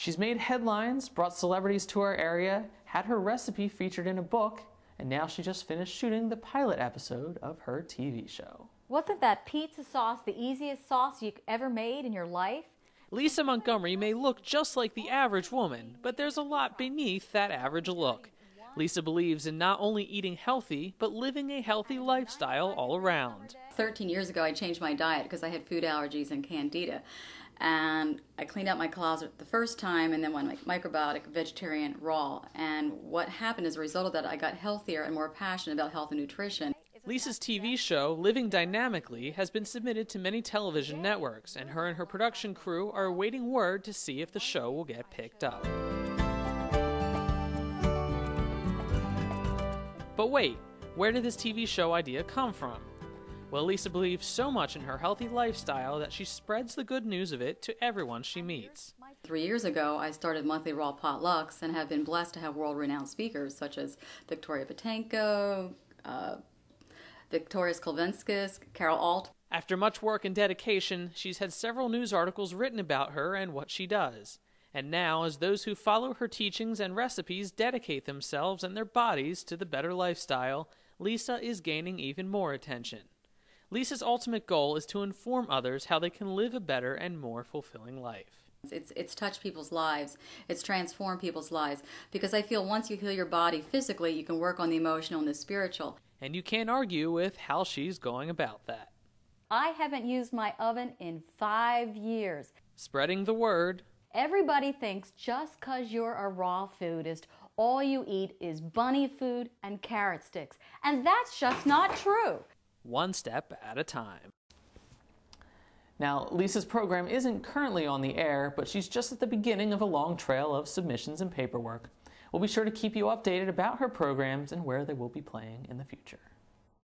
She's made headlines, brought celebrities to our area, had her recipe featured in a book, and now she just finished shooting the pilot episode of her TV show. Wasn't that pizza sauce the easiest sauce you ever made in your life? Lisa Montgomery may look just like the average woman, but there's a lot beneath that average look. Lisa believes in not only eating healthy, but living a healthy lifestyle all around. 13 years ago, I changed my diet because I had food allergies and candida. And I cleaned out my closet the first time and then went like microbiotic, vegetarian, raw. And what happened as a result of that, I got healthier and more passionate about health and nutrition. Lisa's TV show, Living Dynamically, has been submitted to many television networks, and her and her production crew are awaiting word to see if the show will get picked up. But wait, where did this TV show idea come from? Well, Lisa believes so much in her healthy lifestyle that she spreads the good news of it to everyone she meets. Three years ago, I started monthly Raw Potlucks and have been blessed to have world renowned speakers such as Victoria Boutenko, uh, Viktoras Kulvinskas, Carol Alt. After much work and dedication, she's had several news articles written about her and what she does. And now, as those who follow her teachings and recipes dedicate themselves and their bodies to the better lifestyle, Lisa is gaining even more attention. Lisa's ultimate goal is to inform others how they can live a better and more fulfilling life. It's, it's touched people's lives. It's transformed people's lives. Because I feel once you heal your body physically, you can work on the emotional and the spiritual. And you can't argue with how she's going about that. I haven't used my oven in five years. Spreading the word. Everybody thinks just because you're a raw foodist, all you eat is bunny food and carrot sticks. And that's just not true. One step at a time. Now, Lisa's program isn't currently on the air, but she's just at the beginning of a long trail of submissions and paperwork. We'll be sure to keep you updated about her programs and where they will be playing in the future.